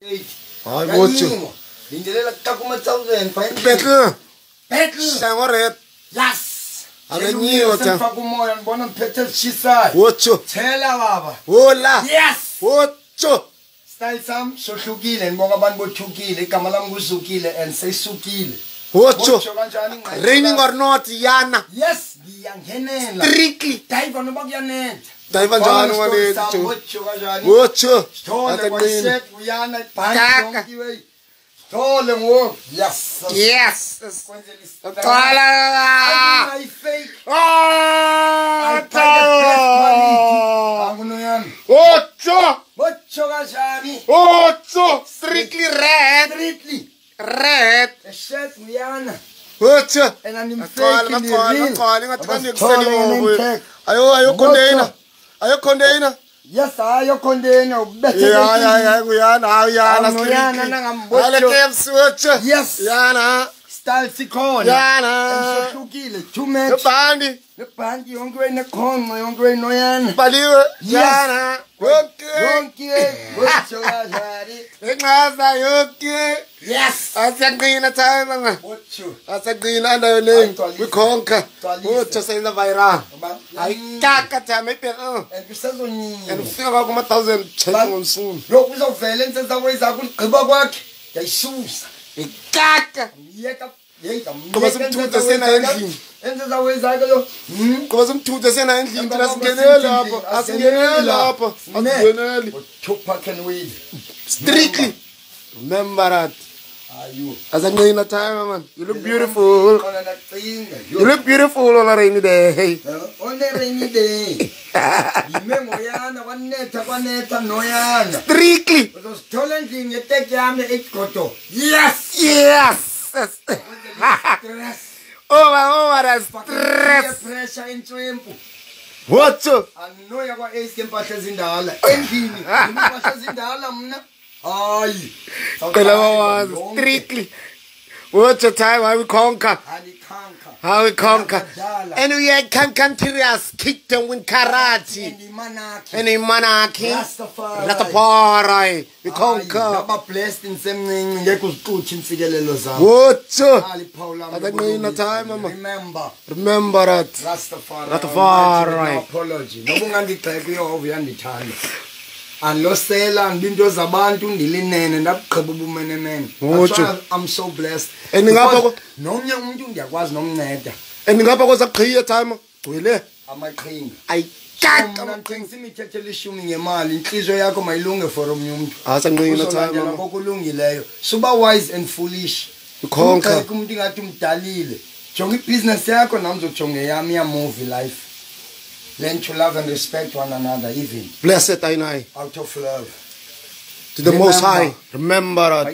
hayi Yanyingwa. lindelela kuxa kuma-thousand betlu betlu hlango red. Yes. Akanyiwa, cha. Sengifaka umoya ngibona ngiphethe esishisayo botsho thela baba. Hola yes. Botsho style sam sohlukile ngibonga abantu bothukile igama lami kuzukile and seyisukile. Ingqondo raining or not yana. Yes ngiyangenela. Strictly. Dayiva noba kuyanetha దైవ జాను అనేది వచ్చు Ocho, strictly red. Strictly. Red. Shet muyana. Ocho. And I'm faking the real. Ayo ayo kundena. Botsho. ayo container yes ya ya ya kuyana hayi yana Awuno yana, strictly nangambotsho. ale KFC botsho Yes. yana style sikhona yana. Sohlukile two match ebhandi nebhanki yonke wenekhonqa yonke wenoyana baliwe yana. Okay yonke. Botsho kanjani enxaza yoke yes. Asiyaqina time nga. Asiyaqina ndayo le. Ayigcwalise. kwikhonka Gcwalise. botsho sayila viral Ngoba- ayikaka time ibheka oh. and kusezonyiwe and ufika kwa kuma 1000 check Ba- ngomsuni lo uzovela ensezakho uligqiba kwakhe. Yayisusa ngikata ngoba simthuthe sena endlini. ngoba simthuthe sena endlini thina asingeneli lapha asingeneli lapha. asingeneli strictly. Remember that. Asanqina time man. You look beautiful. you look beautiful on a rainy day On a rainy day. Yime ngoyana kwanetha kwanetha noyana. strictly Uzosithola endlini ngeteki yami egodo. Yes. yes Stress. over over the Stress. Pressure intwempu. whatso Anoya kwa ace impahla ezindala. Endlini. Impahla ezindala mna. Hayi. cela bawazi strictly whatso time how we conquer Alikhanka. hawe khomkha and uyekhankantrias kingdom win karati and imanaki rastafari. Ikhonkhaablessed insemncinci ngeke uzicutshe iintsikelelo zawoatanqina time mama? Remember. That. Rastafari. Noba ungandigxeka uyehova uyandithanda. Andilosela ndinto zabantu ndilinene ndabugqiba ubumenemene That's Mutsho. why I'm so blessed. And ngapha Because ko- nomnye umuntu ndiyakwazi nomnceda and ngapha kwezaqhiya time gcwele. Amaqhinga. Mna ayikaka ndithengisa imithetho elishumi ngemali intliziyo yakho mayilunge for omnye umntu asanqina time uzolandela mama kokulungileyo suba wise and foolish. Ukhonka. Ungagxeki umuntu ingathi umdalile. Jonga ibhizinesi yakho nam uzojonga eyami iyamove life. Learn to love and respect one another even blessed ayinayi out of love. To the most high. Remember